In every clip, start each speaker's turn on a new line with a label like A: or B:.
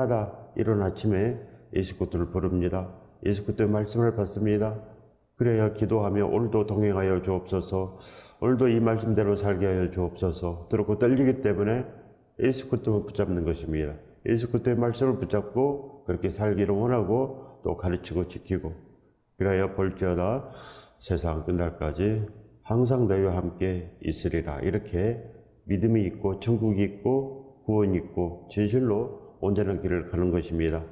A: 날마다 이른 아침에 그리스도를 부릅니다. 그리스도의 말씀을 받습니다. 그래야 기도하며 오늘도 동행하여 주옵소서. 오늘도 이 말씀대로 살게 하여 주옵소서. 들었고 떨리기 때문에 예수 그리스도를 붙잡는 것입니다. 예수 그리스도의 말씀을 붙잡고 그렇게 살기를 원하고 또 가르치고 지키고 그래야 볼지어다 세상 끝날까지 항상 너희와 함께 있으리라. 이렇게 믿음이 있고 천국이 있고 구원이 있고 진실로 온전한 길을 가는 것입니다.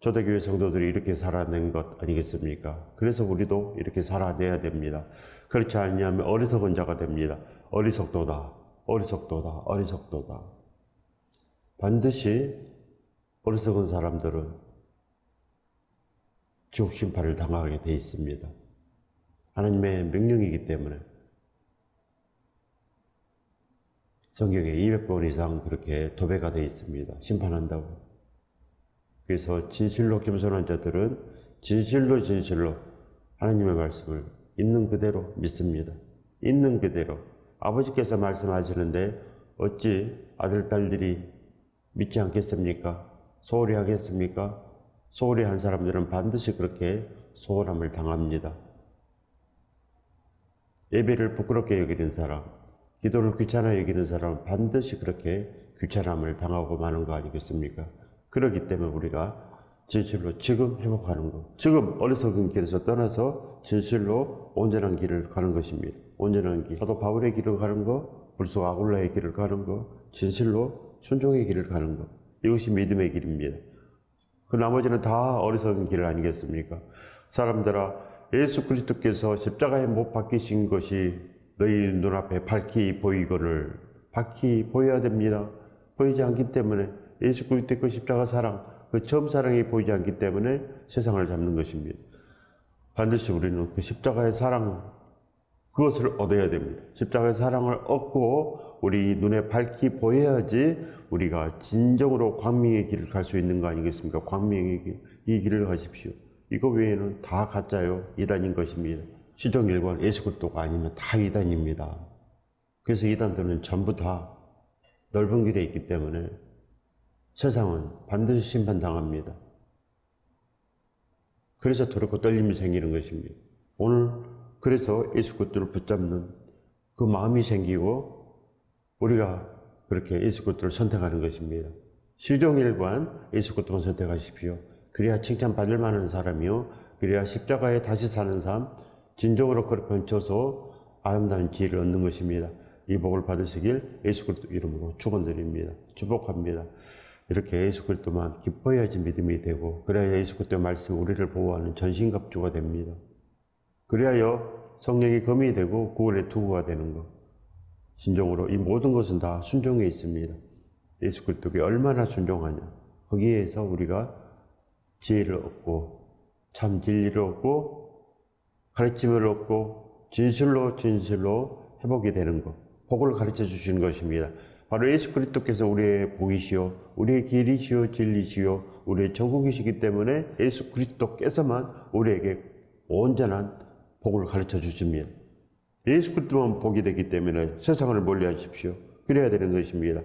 A: 초대교회 성도들이 이렇게 살아낸 것 아니겠습니까? 그래서 우리도 이렇게 살아내야 됩니다. 그렇지 않냐면 어리석은 자가 됩니다. 어리석도다, 어리석도다, 어리석도다. 반드시 어리석은 사람들은 지옥 심판을 당하게 돼 있습니다. 하나님의 명령이기 때문에 성경에 200번 이상 그렇게 도배가 되어 있습니다. 심판한다고. 그래서 진실로 겸손한 자들은 진실로 진실로 하나님의 말씀을 있는 그대로 믿습니다. 있는 그대로. 아버지께서 말씀하시는데 어찌 아들, 딸들이 믿지 않겠습니까? 소홀히 하겠습니까? 소홀히 한 사람들은 반드시 그렇게 소홀함을 당합니다. 예배를 부끄럽게 여기는 사람, 기도를 귀찮아 여기는 사람은 반드시 그렇게 귀찮음을 당하고 마는 거 아니겠습니까? 그렇기 때문에 우리가 진실로 지금 회복하는 것, 지금 어리석은 길에서 떠나서 진실로 온전한 길을 가는 것입니다. 온전한 길. 사도 바울의 길을 가는 것, 불소 아굴라의 길을 가는 것, 진실로 순종의 길을 가는 것. 이것이 믿음의 길입니다. 그 나머지는 다 어리석은 길 아니겠습니까? 사람들아, 예수 그리스도께서 십자가에 못 박히신 것이 너희 눈앞에 밝히 보이거늘 밝히 보여야 됩니다. 보이지 않기 때문에 예수 그리스도의 그 십자가 사랑, 그 처음 사랑이 보이지 않기 때문에 세상을 잡는 것입니다. 반드시 우리는 그 십자가의 사랑, 그것을 얻어야 됩니다. 십자가의 사랑을 얻고 우리 눈에 밝히 보여야지 우리가 진정으로 광명의 길을 갈 수 있는 거 아니겠습니까? 광명의 길, 이 길을 가십시오. 이거 외에는 다 가짜요, 이단인 것입니다. 시종일관 예수 그리스도가 아니면 다 이단입니다. 그래서 이단들은 전부 다 넓은 길에 있기 때문에 세상은 반드시 심판당합니다. 그래서 더럽고 떨림이 생기는 것입니다. 오늘 그래서 예수 그리스도를 붙잡는 그 마음이 생기고 우리가 그렇게 예수 그리스도를 선택하는 것입니다. 시종일관 예수 그리스도를 선택하십시오. 그래야 칭찬받을 만한 사람이요. 그래야 십자가에 다시 사는 삶, 진정으로 그렇게 얹혀서 아름다운 지혜를 얻는 것입니다. 이 복을 받으시길 예수 그리스도 이름으로 축원드립니다. 축복합니다. 이렇게 예수 그리스도만 기뻐야지 믿음이 되고 그래야 예수 그리스도의 말씀이 우리를 보호하는 전신갑주가 됩니다. 그래야 성령이 검이 되고 구원의 투구가 되는 것. 진정으로 이 모든 것은 다 순종에 있습니다. 예수 그리스도께 얼마나 순종하냐. 거기에서 우리가 지혜를 얻고 참 진리를 얻고 가르침을 얻고 진실로 진실로 회복이 되는 것. 복을 가르쳐 주시는 것입니다. 바로 예수 그리스도께서 우리의 복이시요, 우리의 길이시요, 진리시요, 우리의 천국이시기 때문에 예수 그리스도께서만 우리에게 온전한 복을 가르쳐 주십니다. 예수 그리스도만 복이 되기 때문에 세상을 멀리 하십시오. 그래야 되는 것입니다.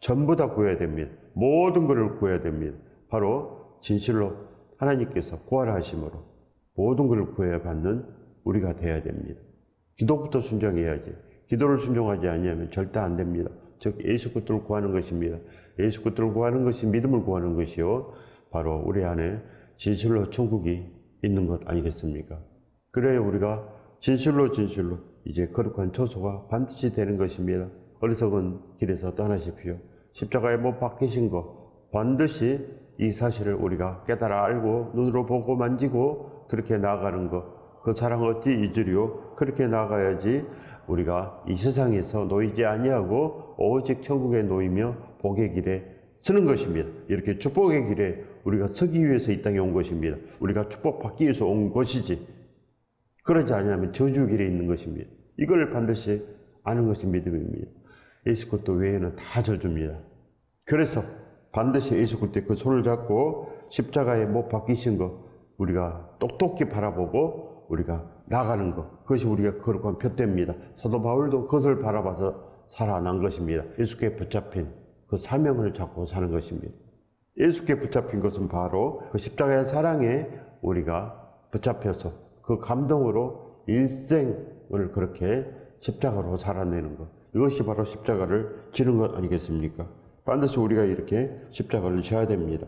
A: 전부 다 구해야 됩니다. 모든 것을 구해야 됩니다. 바로 진실로 하나님께서 구하라 하심으로 모든 것을 구해야 받는 우리가 되어야 됩니다. 기도부터 순종해야지. 기도를 순종하지 아니하면 절대 안 됩니다. 즉 예수 그리스도를 구하는 것입니다. 예수 그리스도를 구하는 것이 믿음을 구하는 것이요. 바로 우리 안에 진실로 천국이 있는 것 아니겠습니까? 그래야 우리가 진실로 진실로 이제 거룩한 처소가 반드시 되는 것입니다. 어리석은 길에서 떠나십시오. 십자가에 못 박히신 것 반드시 이 사실을 우리가 깨달아 알고 눈으로 보고 만지고 그렇게 나아가는 것 그 사랑 어찌 잊으리요? 그렇게 나가야지 우리가 이 세상에서 놓이지 아니하고 오직 천국에 놓이며 복의 길에 서는 것입니다. 이렇게 축복의 길에 우리가 서기 위해서 이 땅에 온 것입니다. 우리가 축복받기 위해서 온 것이지. 그러지 않으면 저주 길에 있는 것입니다. 이걸 반드시 아는 것이 믿음입니다. 예수 그리스도 외에는 다 저주입니다. 그래서 반드시 예수 그리스도의 그 손을 잡고 십자가에 못 박히신 것 우리가 똑똑히 바라보고 우리가 나가는 것 그것이 우리가 거룩한 표대입니다. 사도 바울도 그것을 바라봐서 살아난 것입니다. 예수께 붙잡힌 그 사명을 잡고 사는 것입니다. 예수께 붙잡힌 것은 바로 그 십자가의 사랑에 우리가 붙잡혀서 그 감동으로 일생을 그렇게 십자가로 살아내는 것. 이것이 바로 십자가를 지는 것 아니겠습니까? 반드시 우리가 이렇게 십자가를 져야 됩니다.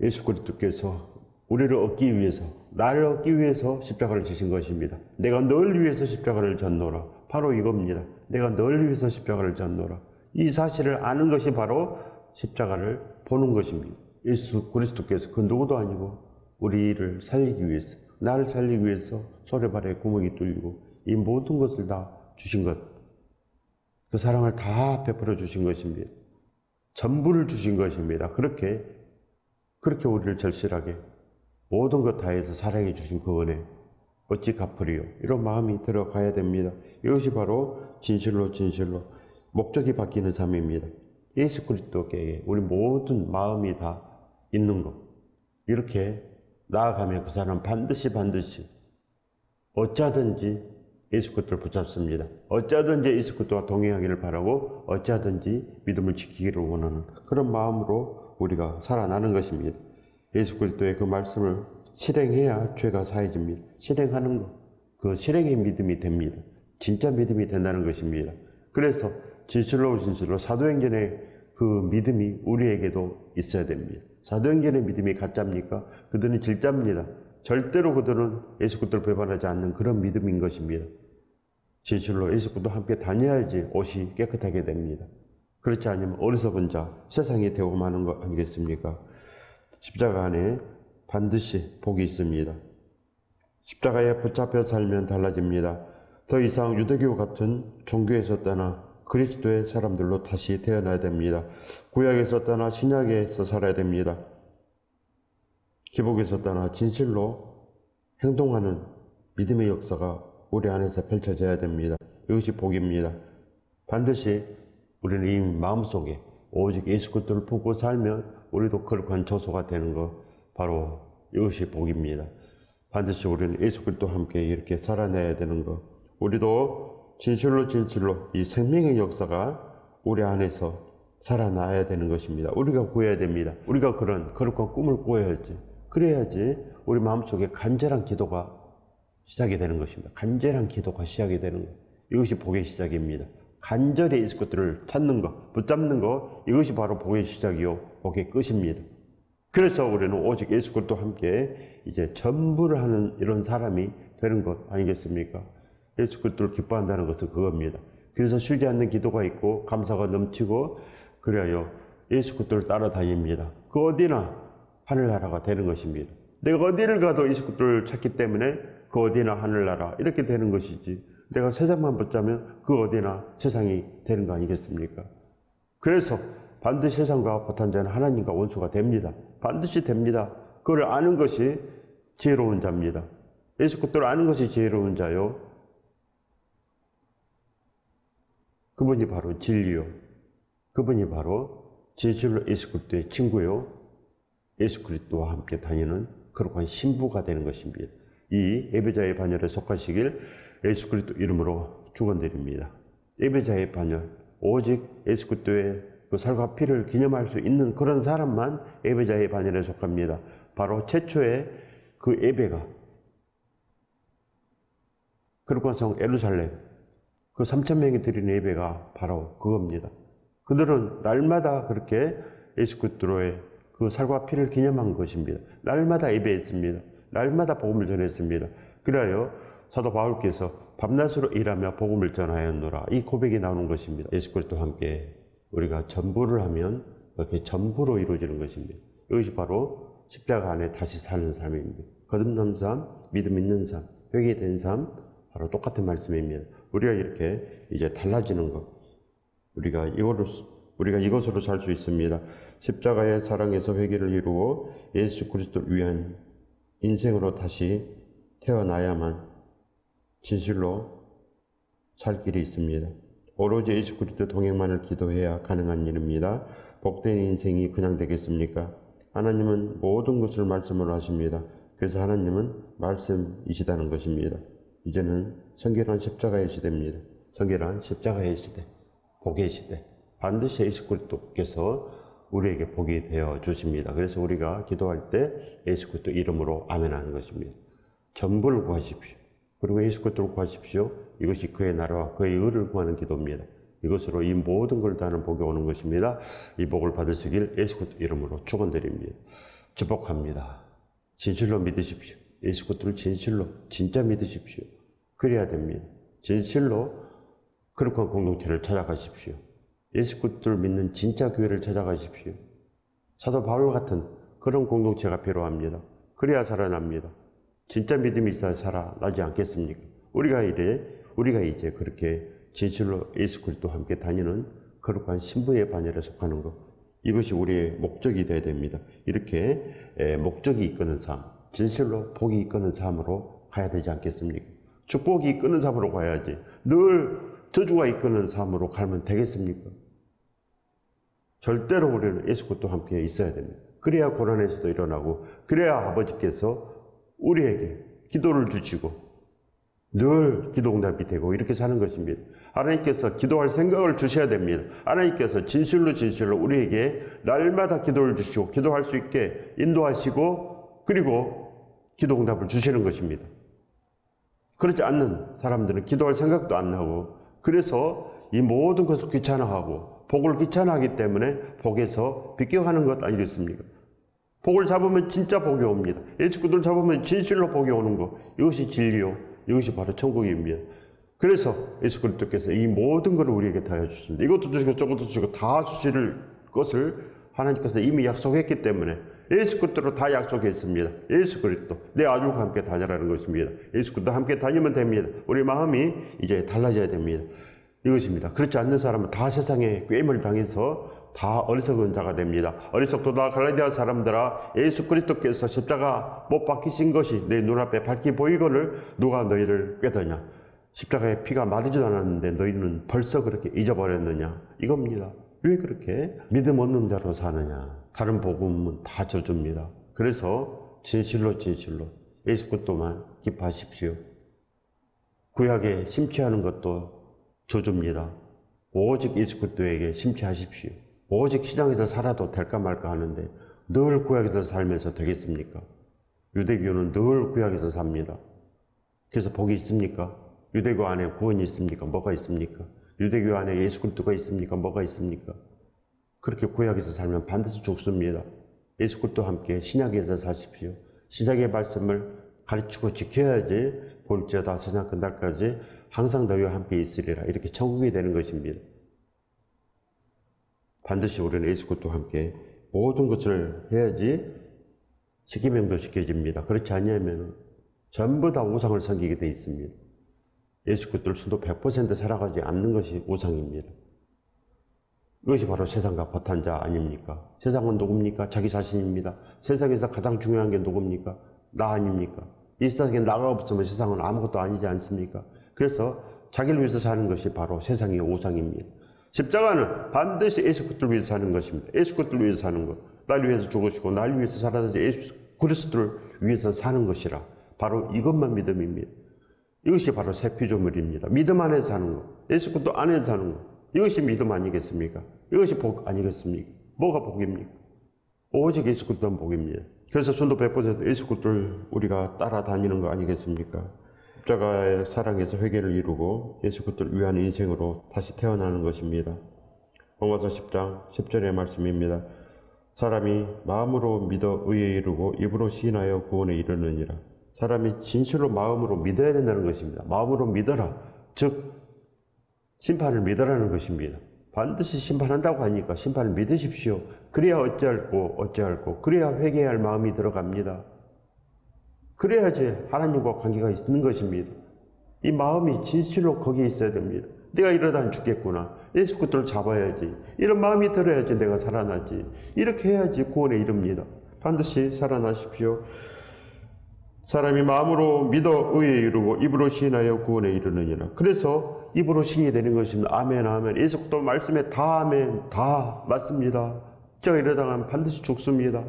A: 예수 그리스도께서 우리를 얻기 위해서, 나를 얻기 위해서 십자가를 지신 것입니다. 내가 널 위해서 십자가를 졌노라. 바로 이겁니다. 내가 널 위해서 십자가를 졌노라. 이 사실을 아는 것이 바로 십자가를 보는 것입니다. 예수 그리스도께서 그 누구도 아니고 우리를 살리기 위해서, 나를 살리기 위해서 소래발에 구멍이 뚫리고 이 모든 것을 다 주신 것. 그 사랑을 다 베풀어 주신 것입니다. 전부를 주신 것입니다. 그렇게, 그렇게 우리를 절실하게 모든 것 다해서 사랑해 주신 그 은혜. 어찌 갚으리요? 이런 마음이 들어가야 됩니다. 이것이 바로 진실로 진실로 목적이 바뀌는 삶입니다. 예수 그리스도께 우리 모든 마음이 다 있는 것. 이렇게 나아가면 그 사람 반드시 반드시 어쩌든지 예수 그리스도를 붙잡습니다. 어쩌든지 예수 그리스도와 동행하기를 바라고 어쩌든지 믿음을 지키기를 원하는 그런 마음으로 우리가 살아나는 것입니다. 예수 그리스도의 그 말씀을 실행해야 죄가 사해집니다. 실행하는 것, 그 실행의 믿음이 됩니다. 진짜 믿음이 된다는 것입니다. 그래서 진실로 진실로 사도행전의 그 믿음이 우리에게도 있어야 됩니다. 사도행전의 믿음이 가짜입니까? 그들은 진짜입니다. 절대로 그들은 예수 그리스도를 배반하지 않는 그런 믿음인 것입니다. 진실로 예수 그리스도와 함께 다녀야지 옷이 깨끗하게 됩니다. 그렇지 않으면 어리석은 자, 세상에 되고 마는 것 아니겠습니까? 십자가 안에 반드시 복이 있습니다. 십자가에 붙잡혀 살면 달라집니다. 더 이상 유대교 같은 종교에서 떠나 그리스도의 사람들로 다시 태어나야 됩니다. 구약에서 떠나 신약에서 살아야 됩니다. 기복에서 떠나 진실로 행동하는 믿음의 역사가 우리 안에서 펼쳐져야 됩니다. 이것이 복입니다. 반드시 우리는 이 마음속에 오직 예수 그리스도를 보고 살면 우리도 거룩한 조소가 되는 것 바로 이것이 복입니다. 반드시 우리는 예수 그리스도와 함께 이렇게 살아내야 되는 것. 우리도 진실로 진실로 이 생명의 역사가 우리 안에서 살아나야 되는 것입니다. 우리가 구해야 됩니다. 우리가 그런 거룩한 꿈을 꾸어야지. 그래야지 우리 마음속에 간절한 기도가 시작이 되는 것입니다. 간절한 기도가 시작이 되는 것. 이것이 복의 시작입니다. 간절히 예수 것들을 찾는 것, 붙잡는 것, 이것이 바로 복의 시작이요, 복의 끝입니다. 그래서 우리는 오직 예수 그리스도 함께 이제 전부를 하는 이런 사람이 되는 것 아니겠습니까? 예수 그리스도를 기뻐한다는 것은 그겁니다. 그래서 쉬지 않는 기도가 있고 감사가 넘치고 그래야 예수 그리스도를 따라다닙니다. 그 어디나 하늘나라가 되는 것입니다. 내가 어디를 가도 예수 그리스도를 찾기 때문에 그 어디나 하늘나라 이렇게 되는 것이지. 내가 세상만 붙자면 그 어디나 세상이 되는 거 아니겠습니까? 그래서 반드시 세상과 보탄 자는 하나님과 원수가 됩니다. 반드시 됩니다. 그걸 아는 것이 지혜로운 자입니다. 예수 그리스도를 아는 것이 지혜로운 자요. 그분이 바로 진리요. 그분이 바로 진실로 예수 그리스도의 친구요. 예수 그리스도와 함께 다니는 거룩한 신부가 되는 것입니다. 이 예배자의 반열에 속하시길 예수 그리스도 이름으로 축원드립니다. 예배자의 반열 오직 예수 그리스도의 그 살과 피를 기념할 수 있는 그런 사람만 예배자의 반열에 속합니다. 바로 최초의 그 예배가 거룩한 성 에루살렘 그 3천 명이 드린 예배가 바로 그겁니다. 그들은 날마다 그렇게 예수 그리스도의 그 살과 피를 기념한 것입니다. 날마다 예배했습니다. 날마다 복음을 전했습니다. 그래야 사도 바울께서 밤낮으로 일하며 복음을 전하였노라. 이 고백이 나오는 것입니다. 예수 그리스도와 함께 우리가 전부를 하면 그렇게 전부로 이루어지는 것입니다. 이것이 바로 십자가 안에 다시 사는 삶입니다. 거듭난 삶, 믿음 있는 삶, 회개된 삶, 바로 똑같은 말씀입니다. 우리가 이렇게 이제 달라지는 것, 우리가 이거로 우리가 이것으로 살 수 있습니다. 십자가의 사랑에서 회개를 이루고 예수 그리스도를 위한 인생으로 다시 태어나야만 진실로 살 길이 있습니다. 오로지 예수 그리스도 동행만을 기도해야 가능한 일입니다. 복된 인생이 그냥 되겠습니까? 하나님은 모든 것을 말씀으로 하십니다. 그래서 하나님은 말씀이시다는 것입니다. 이제는 성결한 십자가의 시대입니다. 성결한 십자가의 시대, 복의 시대. 반드시 예수 그리스도께서 우리에게 복이 되어 주십니다. 그래서 우리가 기도할 때 예수 그리스도 이름으로 아멘하는 것입니다. 전부를 구하십시오. 그리고 예수 그리스도를 구하십시오. 이것이 그의 나라와 그의 의를 구하는 기도입니다. 이것으로 이 모든 걸 다하는 복이 오는 것입니다. 이 복을 받으시길 예수 그리스도 이름으로 축원드립니다. 축복합니다. 진실로 믿으십시오. 예수 그리스도를 진실로 진짜 믿으십시오. 그래야 됩니다. 진실로 그렇게 공동체를 찾아가십시오. 예수 그리스도를 믿는 진짜 교회를 찾아가십시오. 사도 바울 같은 그런 공동체가 필요합니다. 그래야 살아납니다. 진짜 믿음이 있어야 살아나지 않겠습니까? 우리가 이래 우리가 이제 그렇게 진실로 예수 그리스도와 함께 다니는 거룩한 신부의 반열에 속하는 것 이것이 우리의 목적이 되어야 됩니다. 이렇게 에, 목적이 이끄는 삶, 진실로 복이 이끄는 삶으로 가야 되지 않겠습니까? 축복이 이끄는 삶으로 가야지. 늘 저주가 이끄는 삶으로 가면 되겠습니까? 절대로 우리는 예수 그리스도와 함께 있어야 됩니다. 그래야 고난에서도 일어나고 그래야 아버지께서 우리에게 기도를 주시고 늘 기도응답이 되고 이렇게 사는 것입니다. 하나님께서 기도할 생각을 주셔야 됩니다. 하나님께서 진실로 진실로 우리에게 날마다 기도를 주시고 기도할 수 있게 인도하시고 그리고 기도응답을 주시는 것입니다. 그렇지 않는 사람들은 기도할 생각도 안 나고 그래서 이 모든 것을 귀찮아하고 복을 귀찮아하기 때문에 복에서 비껴가는 것 아니겠습니까? 복을 잡으면 진짜 복이 옵니다. 예수 그리스도를 잡으면 진실로 복이 오는 것. 이것이 진리요. 이것이 바로 천국입니다. 그래서 예수 그리스도께서 이 모든 것을 우리에게 다 해 주십니다. 이것도 주시고 저것도 주시고 다 주실 것을 하나님께서 이미 약속했기 때문에 예수 그리스도로 다 약속했습니다. 예수 그리스도 내 아들과 함께 다니라는 것입니다. 예수 그리스도 함께 다니면 됩니다. 우리 마음이 이제 달라져야 됩니다. 이것입니다. 그렇지 않는 사람은 다 세상에 꿰임을 당해서 다 어리석은 자가 됩니다. 어리석도다 갈라디아 사람들아 예수 그리스도께서 십자가 못 박히신 것이 내 눈앞에 밝히 보이거늘 누가 너희를 꿰더냐 십자가에 피가 마르지도 않았는데 너희는 벌써 그렇게 잊어버렸느냐 이겁니다. 왜 그렇게 믿음 없는 자로 사느냐 다른 복음은 다 저줍니다. 그래서 진실로 진실로 예수 그리스도만 기뻐하십시오. 구약에 심취하는 것도 저줍니다. 오직 예수 그리스도에게 심취하십시오. 오직 시장에서 살아도 될까 말까 하는데 늘 구약에서 살면서 되겠습니까? 유대교는 늘 구약에서 삽니다. 그래서 복이 있습니까? 유대교 안에 구원이 있습니까? 뭐가 있습니까? 유대교 안에 예수 그리스도가 있습니까? 뭐가 있습니까? 그렇게 구약에서 살면 반드시 죽습니다. 예수 그리스도와 함께 신약에서 사십시오. 신약의 말씀을 가르치고 지켜야지 볼지어다 세상 끝날까지 항상 너희와 함께 있으리라 이렇게 천국이 되는 것입니다. 반드시 우리는 예수 그리스도와 함께 모든 것을 해야지 식기명도 시켜집니다. 그렇지 않냐면 전부 다 우상을 섬기게 돼 있습니다. 예수 그리스도를 수도 100% 살아가지 않는 것이 우상입니다. 이것이 바로 세상과 버탄 자 아닙니까? 세상은 누굽니까? 자기 자신입니다. 세상에서 가장 중요한 게 누굽니까? 나 아닙니까? 이 세상에 나가 없으면 세상은 아무것도 아니지 않습니까? 그래서 자기를 위해서 사는 것이 바로 세상의 우상입니다. 십자가는 반드시 예수 그리스도를 위해서 사는 것입니다. 예수 그리스도를 위해서 사는 것. 날 위해서 죽으시고 날 위해서 살아서 예수 그리스도를 위해서 사는 것이라. 바로 이것만 믿음입니다. 이것이 바로 새 피조물입니다. 믿음 안에서 사는 것. 예수 그리스도 안에서 사는 것. 이것이 믿음 아니겠습니까? 이것이 복 아니겠습니까? 뭐가 복입니까? 오직 예수 그리스도는 복입니다. 그래서 전도 100% 예수 그리스도를 우리가 따라다니는 거 아니겠습니까? 십자가의 사랑에서 회개를 이루고 예수 그리스도를 위한 인생으로 다시 태어나는 것입니다. 로마서 10장 10절의 말씀입니다. 사람이 마음으로 믿어 의에 이르고 입으로 시인하여 구원에 이르느니라. 사람이 진실로 마음으로 믿어야 된다는 것입니다. 마음으로 믿어라. 즉 심판을 믿으라는 것입니다. 반드시 심판한다고 하니까 심판을 믿으십시오. 그래야 어찌할꼬 어찌할꼬 그래야 회개할 마음이 들어갑니다. 그래야지 하나님과 관계가 있는 것입니다. 이 마음이 진실로 거기에 있어야 됩니다. 내가 이러다 죽겠구나. 예수 그리스도를 잡아야지. 이런 마음이 들어야지 내가 살아나지. 이렇게 해야지 구원에 이릅니다. 반드시 살아나십시오. 사람이 마음으로 믿어 의에 이르고 입으로 시인하여 구원에 이르느니라. 그래서 입으로 신이 되는 것입니다. 아멘, 아멘. 예수 그리스도 말씀에 다 아멘, 다 맞습니다. 제가 이러다가는 반드시 죽습니다.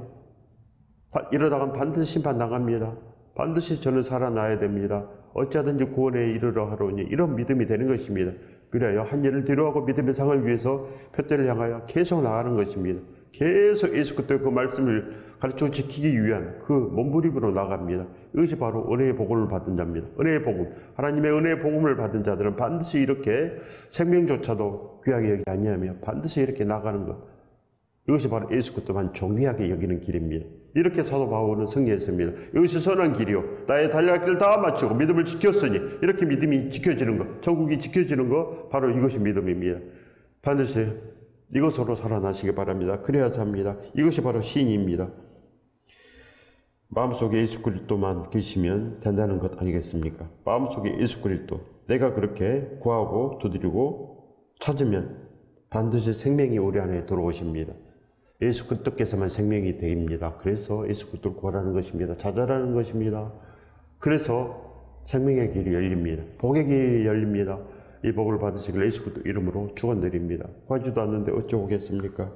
A: 이러다가는 반드시 심판 나갑니다. 반드시 저는 살아나야 됩니다. 어찌하든지 구원에 이르러 하로니 이런 믿음이 되는 것입니다. 그래야 한 일을 뒤로하고 믿음의 상을 위해서 표대를 향하여 계속 나가는 것입니다. 계속 예수 그리스도의 그 말씀을 가르쳐 지키기 위한 그 몸부림으로 나갑니다. 이것이 바로 은혜의 복음을 받은 자입니다. 은혜의 복음. 하나님의 은혜의 복음을 받은 자들은 반드시 이렇게 생명조차도 귀하게 여기 아니하며 반드시 이렇게 나가는 것. 이것이 바로 예수 그리스도만 존귀하게 여기는 길입니다. 이렇게 사도 바울은 승리했습니다. 이것이 선한 길이요. 나의 달려갈 길다 마치고 믿음을 지켰으니 이렇게 믿음이 지켜지는 것, 천국이 지켜지는 것 바로 이것이 믿음입니다. 반드시 이것으로 살아나시기 바랍니다. 그래야 삽니다. 이것이 바로 신입니다. 마음속에 예수 그리스도만 계시면 된다는 것 아니겠습니까? 마음속에 예수 그리스도 내가 그렇게 구하고 두드리고 찾으면 반드시 생명이 우리 안에 들어오십니다. 예수 그리스도께서만 생명이 됩니다. 그래서 예수 그리스도를 구하라는 것입니다. 찾아라는 것입니다. 그래서 생명의 길이 열립니다. 복의 길이 열립니다. 이 복을 받으시길 예수 그리스도 이름으로 축원드립니다. 구하지도 않는데 어쩌겠습니까?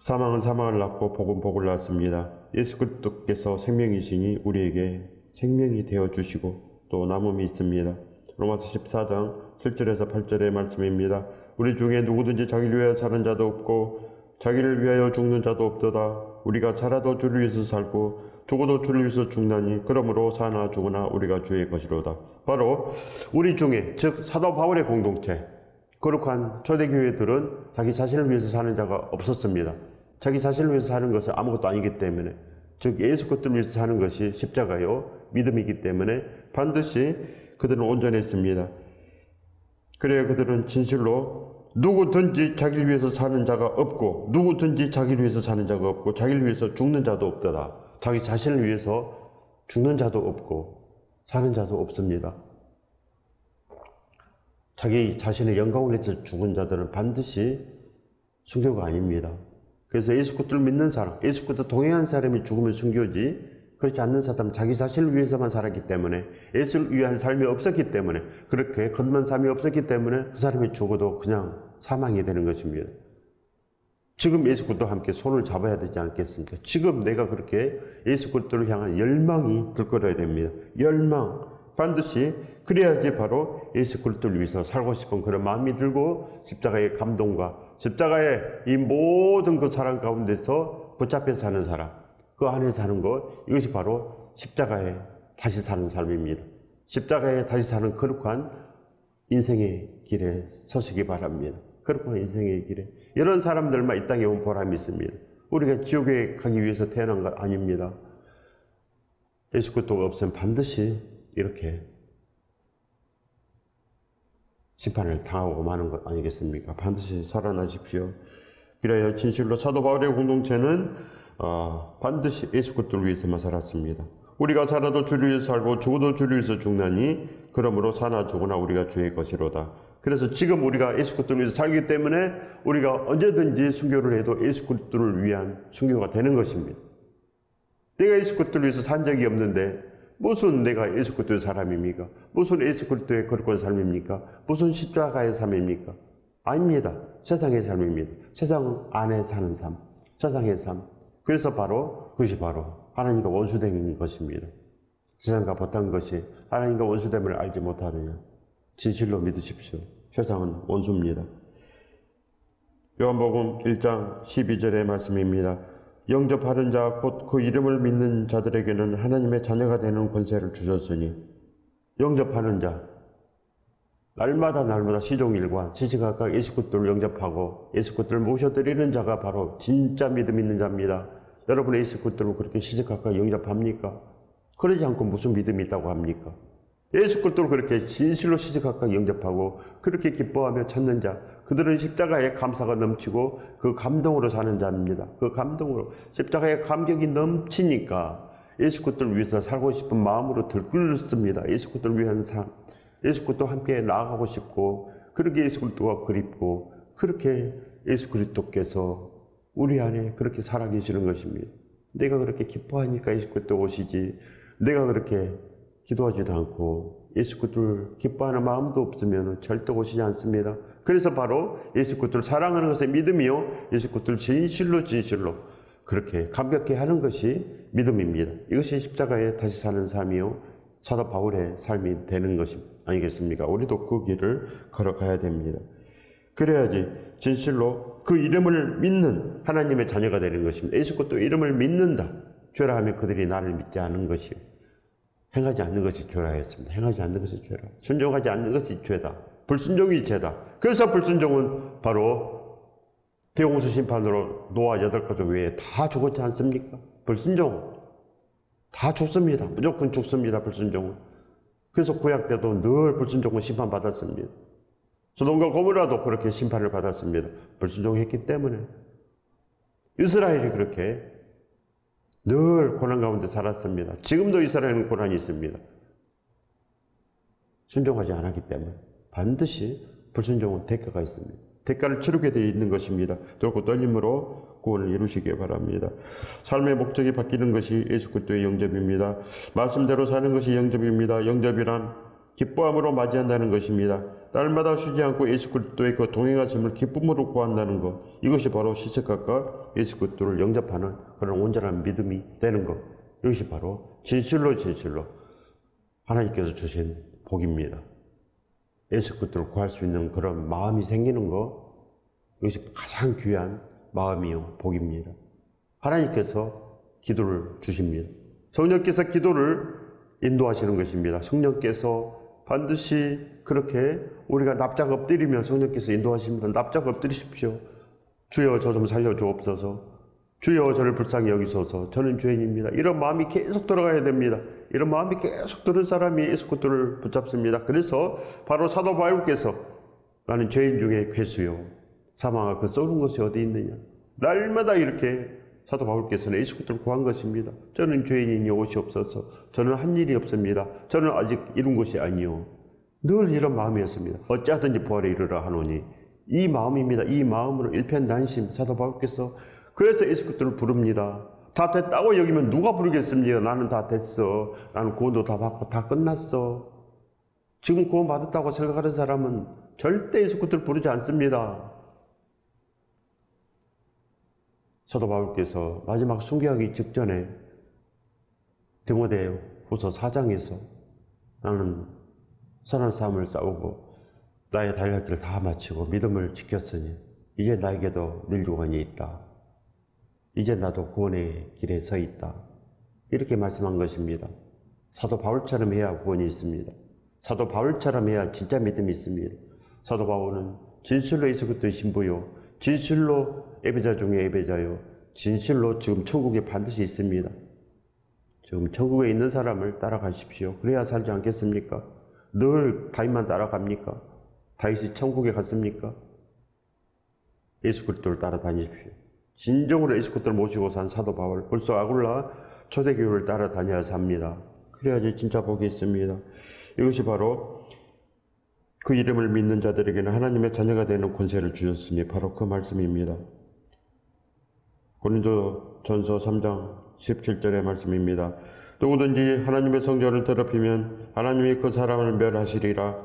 A: 사망은 사망을 낳고 복은 복을 낳습니다. 예수 그리스도께서 생명이시니 우리에게 생명이 되어 주시고 또 남음이 있습니다. 로마서 14장 7절에서 8절의 말씀입니다. 우리 중에 누구든지 자기를 위하여 사는 자도 없고 자기를 위하여 죽는 자도 없도다. 우리가 살아도 주를 위해서 살고 죽어도 주를 위해서 죽나니 그러므로 사나 죽으나 우리가 주의 것이로다. 바로 우리 중에 즉 사도 바울의 공동체 거룩한 초대교회들은 자기 자신을 위해서 사는 자가 없었습니다. 자기 자신을 위해서 사는 것은 아무것도 아니기 때문에 즉 예수 것들을 위해서 사는 것이 십자가요 믿음이기 때문에 반드시 그들은 온전했습니다. 그래야 그들은 진실로 누구든지 자기를 위해서 사는 자가 없고 누구든지 자기를 위해서 사는 자가 없고 자기를 위해서 죽는 자도 없더라. 자기 자신을 위해서 죽는 자도 없고 사는 자도 없습니다. 자기 자신의 영광을 위해서 죽은 자들은 반드시 순교가 아닙니다. 그래서 예수 그리스도를 믿는 사람, 예수 그리스도 동행한 사람이 죽으면 순교지 그렇지 않는 사람은 자기 자신을 위해서만 살았기 때문에 예수를 위한 삶이 없었기 때문에 그렇게 겉만 삶이 없었기 때문에 그 사람이 죽어도 그냥 사망이 되는 것입니다. 지금 예수 그리스도와 함께 손을 잡아야 되지 않겠습니까? 지금 내가 그렇게 예수 그리스도를 향한 열망이 들끓어야 됩니다. 열망 반드시 그래야지 바로 예수 그리스도를 위해서 살고 싶은 그런 마음이 들고 십자가의 감동과 십자가의 이 모든 그 사랑 가운데서 붙잡혀 사는 사람 그 안에 사는 것 이것이 바로 십자가에 다시 사는 삶입니다. 십자가에 다시 사는 거룩한 인생의 길에 서시기 바랍니다. 거룩한 인생의 길에 이런 사람들만 이 땅에 온 보람이 있습니다. 우리가 지옥에 가기 위해서 태어난 것 아닙니다. 예수 그리스도가 없으면 반드시 이렇게 심판을 당하고 마는 것 아니겠습니까? 반드시 살아나십시오. 그래야 진실로 사도 바울의 공동체는 어, 반드시 예수 그리스도를 위해서만 살았습니다. 우리가 살아도 주를 위해서 살고 죽어도 주를 위해서 죽나니 그러므로 사나 죽으나 우리가 주의 것이로다. 그래서 지금 우리가 예수 그리스도를 위해서 살기 때문에 우리가 언제든지 순교를 해도 예수 그리스도를 위한 순교가 되는 것입니다. 내가 예수 그리스도를 위해서 산 적이 없는데 무슨 내가 예수 그리스도의 사람입니까? 무슨 예수 그리스도의 거룩한 삶입니까? 무슨 십자가의 삶입니까? 아닙니다. 세상의 삶입니다. 세상 안에 사는 삶, 세상의 삶. 그래서 바로 그것이 바로 하나님과 원수된 것입니다. 세상과 못한 것이 하나님과 원수됨을 알지 못하느냐. 진실로 믿으십시오. 세상은 원수입니다. 요한복음 1장 12절의 말씀입니다. 영접하는 자, 곧 그 이름을 믿는 자들에게는 하나님의 자녀가 되는 권세를 주셨으니, 영접하는 자, 날마다 날마다 시종일관, 시시각각 예수 그리스도를 영접하고 예수 그리스도를 모셔드리는 자가 바로 진짜 믿음 있는 자입니다. 여러분 예수 그리스도를 그렇게 시시각각 영접합니까? 그러지 않고 무슨 믿음이 있다고 합니까? 예수 그리스도를 그렇게 진실로 시시각각 영접하고 그렇게 기뻐하며 찾는 자, 그들은 십자가의 감사가 넘치고 그 감동으로 사는 자입니다. 그 감동으로 십자가의 감격이 넘치니까 예수 그리스도를 위해서 살고 싶은 마음으로 들끓습니다. 예수 그리스도를 위한 삶, 예수 그리스도와 함께 나아가고 싶고 그렇게 예수 그리스도가 그립고 그렇게 예수 그리스도께서 우리 안에 그렇게 살아계시는 것입니다. 내가 그렇게 기뻐하니까 예수 그리스도 오시지. 내가 그렇게 기도하지도 않고 예수 그리스도를 기뻐하는 마음도 없으면 절대 오시지 않습니다. 그래서 바로 예수 그리스도를 사랑하는 것의 믿음이요. 예수 그리스도를 진실로 진실로 그렇게 감격해 하는 것이 믿음입니다. 이것이 십자가에 다시 사는 삶이요. 사도 바울의 삶이 되는 것이 아니겠습니까? 우리도 그 길을 걸어가야 됩니다. 그래야지 진실로 그 이름을 믿는 하나님의 자녀가 되는 것입니다. 예수 그리스도 이름을 믿는다. 죄라 하면 그들이 나를 믿지 않은 것이요. 행하지 않는 것이 죄라였습니다. 행하지 않는 것이 죄라. 순종하지 않는 것이 죄다. 불순종이 죄다. 그래서 불순종은 바로 대홍수 심판으로 노아 여덟 가족 외에 다 죽었지 않습니까? 불순종. 다 죽습니다. 무조건 죽습니다. 불순종은. 그래서 구약 때도 늘 불순종은 심판받았습니다. 소돔과 고모라도 그렇게 심판을 받았습니다. 불순종했기 때문에. 이스라엘이 그렇게 늘 고난 가운데 살았습니다. 지금도 이스라엘은 고난이 있습니다. 순종하지 않았기 때문에 반드시 불순종은 대가가 있습니다. 대가를 치르게 되어 있는 것입니다. 돌고 떨림으로 구원을 이루시기 바랍니다. 삶의 목적이 바뀌는 것이 예수 그리스도의 영접입니다. 말씀대로 사는 것이 영접입니다. 영접이란 기뻐함으로 맞이한다는 것입니다. 날마다 쉬지 않고 예수 그리스도의 그 동행하심을 기쁨으로 구한다는 것. 이것이 바로 시책각과 예수 그리스도를 영접하는 그런 온전한 믿음이 되는 것. 이것이 바로 진실로 진실로 하나님께서 주신 복입니다. 예수 그리스도를 구할 수 있는 그런 마음이 생기는 것. 이것이 가장 귀한 마음이요 복입니다. 하나님께서 기도를 주십니다. 성령께서 기도를 인도하시는 것입니다. 성령께서 반드시 그렇게 우리가 납작 엎드리면 성령께서 인도하십니다. 납작 엎드리십시오. 주여 저 좀 살려주옵소서. 주여 저를 불쌍히 여기소서. 저는 죄인입니다. 이런 마음이 계속 들어가야 됩니다. 이런 마음이 계속 들은 사람이 그리스도를 붙잡습니다. 그래서 바로 사도 바울께서 나는 죄인 중에 괴수요. 사망아 그 쏘는 것이 어디 있느냐. 날마다 이렇게 사도 바울께서는 예수 그리스도를 구한 것입니다. 저는 죄인이니 옷이 없어서 저는 한 일이 없습니다. 저는 아직 이룬 것이 아니요. 늘 이런 마음이었습니다. 어찌하든지 부활에 이르라 하노니 이 마음입니다. 이 마음으로 일편단심 사도 바울께서 그래서 예수 그리스도를 부릅니다. 다 됐다고 여기면 누가 부르겠습니까? 나는 다 됐어. 나는 구원도 다 받고 다 끝났어. 지금 구원 받았다고 생각하는 사람은 절대 예수 그리스도를 부르지 않습니다. 사도 바울께서 마지막 순교하기 직전에 디모데 후서 4장에서 나는 선한 싸움을 싸우고 나의 달릴 길을 다 마치고 믿음을 지켰으니 이제 나에게도 밀주관이 있다. 이제 나도 구원의 길에 서 있다. 이렇게 말씀한 것입니다. 사도 바울처럼 해야 구원이 있습니다. 사도 바울처럼 해야 진짜 믿음이 있습니다. 사도 바울은 진실로 그리스도의 신부요. 진실로 예배자 중에 예배자요. 진실로 지금 천국에 반드시 있습니다. 지금 천국에 있는 사람을 따라가십시오. 그래야 살지 않겠습니까? 늘 다윗만 따라갑니까? 다윗이 천국에 갔습니까? 예수 그리스도를 따라다니십시오. 진정으로 예수 그리스도를 모시고 산 사도 바울, 벌써 아굴라 초대교회를 따라다녀야 삽니다. 그래야지 진짜 복이 있습니다. 이것이 바로 그 이름을 믿는 자들에게는 하나님의 자녀가 되는 권세를 주셨으니 바로 그 말씀입니다. 고린도 전서 3장 17절의 말씀입니다. 누구든지 하나님의 성전을 더럽히면 하나님이 그 사람을 멸하시리라.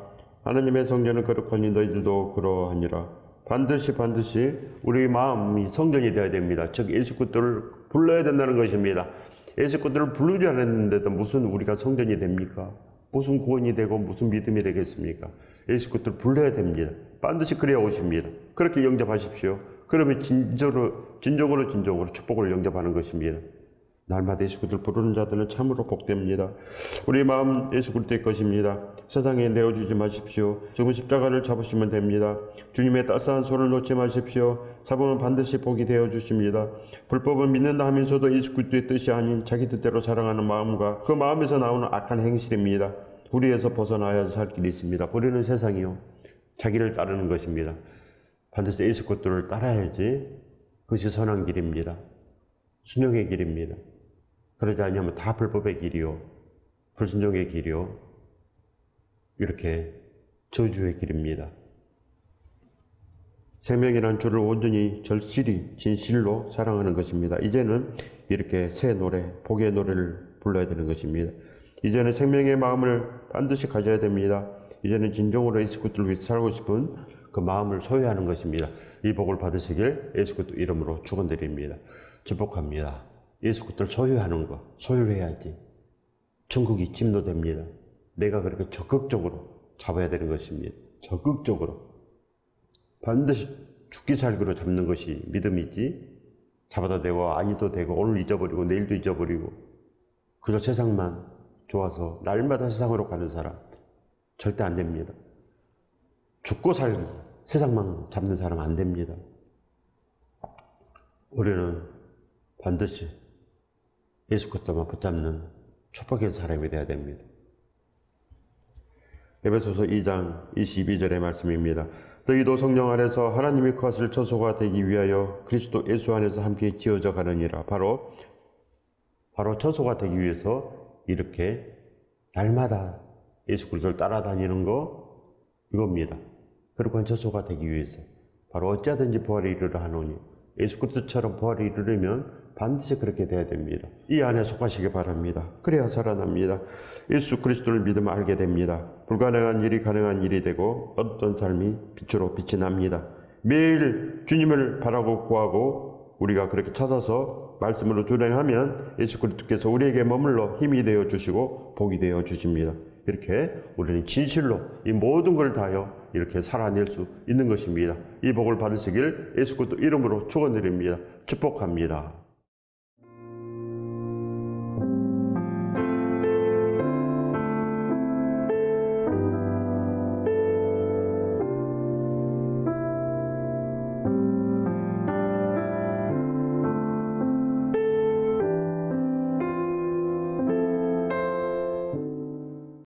A: 하나님의 성전은 그렇거니 너희들도 그러하니라. 반드시 반드시 우리 마음이 성전이 되어야 됩니다. 즉 예수 그리스도를 불러야 된다는 것입니다. 예수 그리스도를 부르지 않았는데도 무슨 우리가 성전이 됩니까? 무슨 구원이 되고 무슨 믿음이 되겠습니까? 예수 그리스도를 불러야 됩니다. 반드시 그래야 오십니다. 그렇게 영접하십시오. 그러면 진정으로, 진정으로 진정으로 축복을 영접하는 것입니다. 날마다 예수 그리스도를 부르는 자들은 참으로 복됩니다. 우리 마음 예수 그리스도의 것입니다. 세상에 내어주지 마십시오. 지금 십자가를 잡으시면 됩니다. 주님의 따스한 손을 놓지 마십시오. 잡으면 반드시 복이 되어 주십니다. 불법을 믿는다 하면서도 예수 그리스도의 뜻이 아닌 자기 뜻대로 사랑하는 마음과 그 마음에서 나오는 악한 행실입니다. 불의에서 벗어나야 살 길이 있습니다. 불의는 세상이요. 자기를 따르는 것입니다. 반드시 예수 그리스도를 따라야지 그것이 선한 길입니다. 순종의 길입니다. 그러지 않으면 다 불법의 길이요. 불순종의 길이요. 이렇게 저주의 길입니다. 생명이란 주를 온전히 절실히 진실로 사랑하는 것입니다. 이제는 이렇게 새 노래, 복의 노래를 불러야 되는 것입니다. 이제는 생명의 마음을 반드시 가져야 됩니다. 이제는 진정으로 예수 그리스도를 위해 살고 싶은 그 마음을 소유하는 것입니다. 이 복을 받으시길 예수 그리스도 이름으로 축원드립니다. 축복합니다. 예수 그리스도를 소유하는 것, 소유를 해야지. 천국이 침노됩니다. 내가 그렇게 적극적으로 잡아야 되는 것입니다. 적극적으로. 반드시 죽기 살기로 잡는 것이 믿음이지 잡아도 되고 아니도 되고 오늘 잊어버리고 내일도 잊어버리고 그저 세상만 좋아서 날마다 세상으로 가는 사람 절대 안 됩니다. 죽고 살기 세상만 잡는 사람 안 됩니다. 우리는 반드시 예수 그리스도만 붙잡는 축복의 사람이 되어야 됩니다. 에베소서 2장 22절의 말씀입니다. 너희도 성령 안에서 하나님의 것을 처소가 되기 위하여 그리스도 예수 안에서 함께 지어져 가느니라. 바로 바로 처소가 되기 위해서 이렇게 날마다 예수 그리스도를 따라다니는 거 이겁니다. 그리고 처소가 되기 위해서 바로 어찌하든지 부활에 이르려 하노니 예수 그리스도처럼 부활에 이르려면 반드시 그렇게 돼야 됩니다. 이 안에 속하시기 바랍니다. 그래야 살아납니다. 예수 그리스도를 믿으면 알게 됩니다. 불가능한 일이 가능한 일이 되고 어떤 삶이 빛으로 빛이 납니다. 매일 주님을 바라고 구하고 우리가 그렇게 찾아서 말씀으로 준행하면 예수 그리스도께서 우리에게 머물러 힘이 되어 주시고 복이 되어 주십니다. 이렇게 우리는 진실로 이 모든 걸 다하여 이렇게 살아낼 수 있는 것입니다. 이 복을 받으시길 예수 그리스도 이름으로 축원드립니다. 축복합니다.